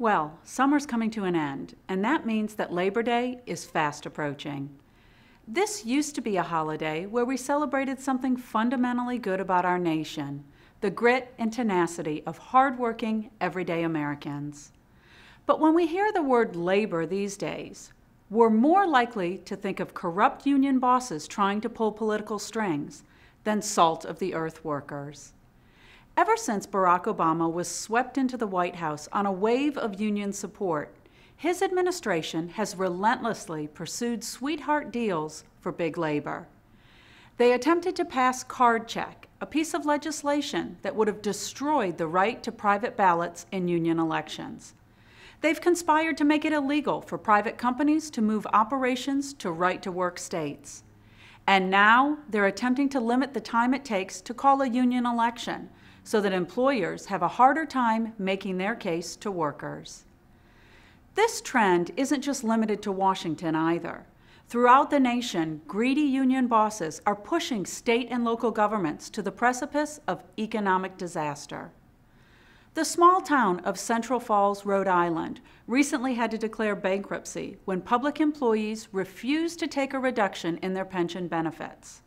Well, summer's coming to an end, and that means that Labor Day is fast approaching. This used to be a holiday where we celebrated something fundamentally good about our nation the grit and tenacity of hardworking, everyday Americans. But when we hear the word labor these days, we're more likely to think of corrupt union bosses trying to pull political strings than salt of the earth workers. Ever since Barack Obama was swept into the White House on a wave of union support, his administration has relentlessly pursued sweetheart deals for big labor. They attempted to pass Card Check, a piece of legislation that would have destroyed the right to private ballots in union elections. They've conspired to make it illegal for private companies to move operations to right to work states. And now they're attempting to limit the time it takes to call a union election so that employers have a harder time making their case to workers. This trend isn't just limited to Washington either. Throughout the nation, greedy union bosses are pushing state and local governments to the precipice of economic disaster. The small town of Central Falls, Rhode Island, recently had to declare bankruptcy when public employees refused to take a reduction in their pension benefits.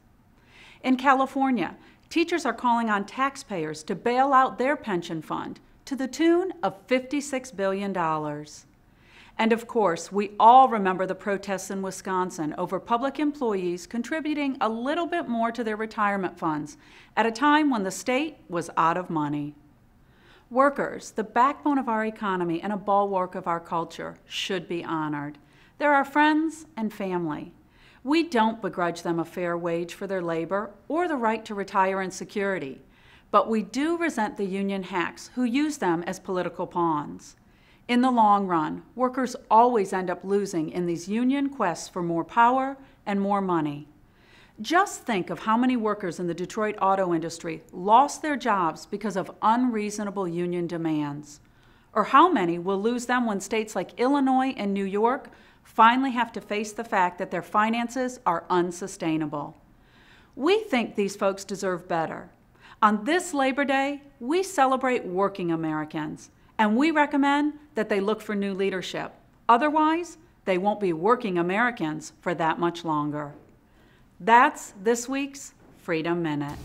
In California, teachers are calling on taxpayers to bail out their pension fund to the tune of $56 billion. And of course, we all remember the protests in Wisconsin over public employees contributing a little bit more to their retirement funds at a time when the state was out of money. Workers, the backbone of our economy and a bulwark of our culture, should be honored. They're our friends and family. We don't begrudge them a fair wage for their labor or the right to retire in security, but we do resent the union hacks who use them as political pawns. In the long run, workers always end up losing in these union quests for more power and more money. Just think of how many workers in the Detroit auto industry lost their jobs because of unreasonable union demands. Or how many will lose them when states like Illinois and New York finally have to face the fact that their finances are unsustainable. We think these folks deserve better. On this Labor Day, we celebrate working Americans, and we recommend that they look for new leadership. Otherwise, they won't be working Americans for that much longer. That's this week's Freedom Minute.